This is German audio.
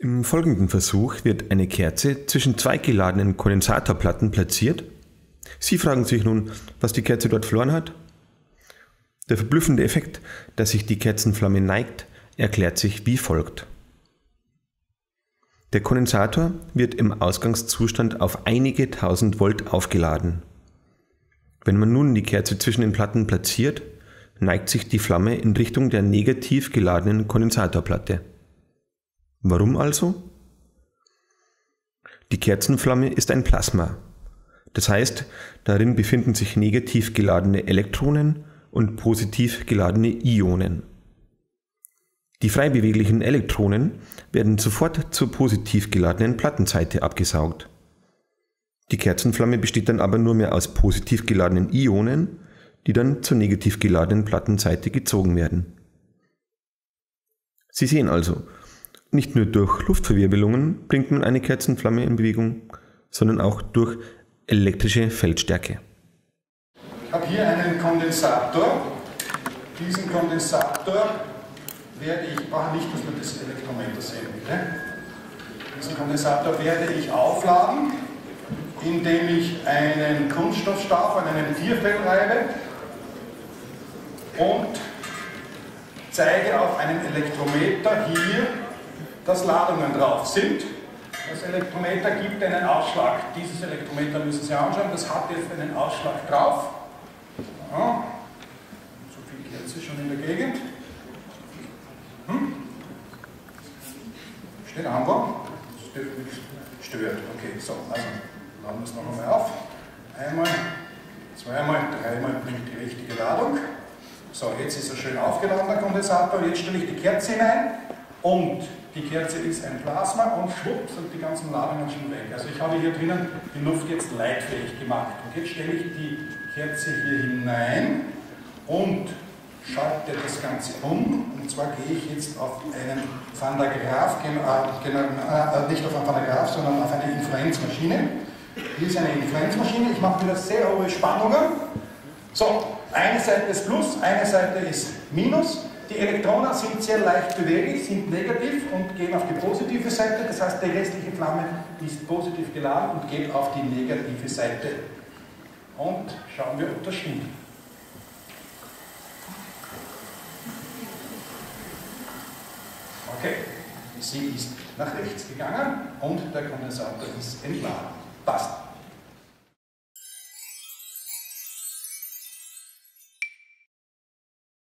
Im folgenden Versuch wird eine Kerze zwischen zwei geladenen Kondensatorplatten platziert. Sie fragen sich nun, was die Kerze dort verloren hat? Der verblüffende Effekt, dass sich die Kerzenflamme neigt, erklärt sich wie folgt. Der Kondensator wird im Ausgangszustand auf einige tausend Volt aufgeladen. Wenn man nun die Kerze zwischen den Platten platziert, neigt sich die Flamme in Richtung der negativ geladenen Kondensatorplatte. Warum also? Die Kerzenflamme ist ein Plasma. Das heißt, darin befinden sich negativ geladene Elektronen und positiv geladene Ionen. Die frei beweglichen Elektronen werden sofort zur positiv geladenen Plattenseite abgesaugt. Die Kerzenflamme besteht dann aber nur mehr aus positiv geladenen Ionen, die dann zur negativ geladenen Plattenseite gezogen werden. Sie sehen also, nicht nur durch Luftverwirbelungen bringt man eine Kerzenflamme in Bewegung, sondern auch durch elektrische Feldstärke. Ich habe hier einen Kondensator. Diesen Kondensator werde ich, brauche nicht, dass wir das Elektrometer sehen, bitte. Diesen Kondensator werde ich aufladen, indem ich einen Kunststoffstab an einem Tierfell reibe und zeige auf einem Elektrometer hier dass Ladungen drauf sind. Das Elektrometer gibt einen Ausschlag. Dieses Elektrometer müssen Sie anschauen, das hat jetzt einen Ausschlag drauf. Ja. So viel Kerze schon in der Gegend. Hm? Steht Antwort? Stört. Okay, so, also laden wir es noch einmal auf. Einmal, zweimal, dreimal bringt die richtige Ladung. So, jetzt ist er schön aufgeladen, der Kondensator. Jetzt stelle ich die Kerze hinein und die Kerze ist ein Plasma und schwupps sind die ganzen Ladungen schon weg. Also ich habe hier drinnen die Luft jetzt leitfähig gemacht. Und jetzt stelle ich die Kerze hier hinein und schalte das Ganze um. Und zwar gehe ich jetzt auf einen Van der Graaf, äh, äh, nicht auf einen Van der Graaf, sondern auf eine Influenzmaschine. Hier ist eine Influenzmaschine, ich mache wieder sehr hohe Spannungen. So, eine Seite ist Plus, eine Seite ist Minus. Die Elektronen sind sehr leicht beweglich, sind negativ und gehen auf die positive Seite. Das heißt, die restliche Flamme ist positiv geladen und geht auf die negative Seite. Und schauen wir, ob das stimmt. Okay, sie ist nach rechts gegangen und der Kondensator ist entladen. Passt.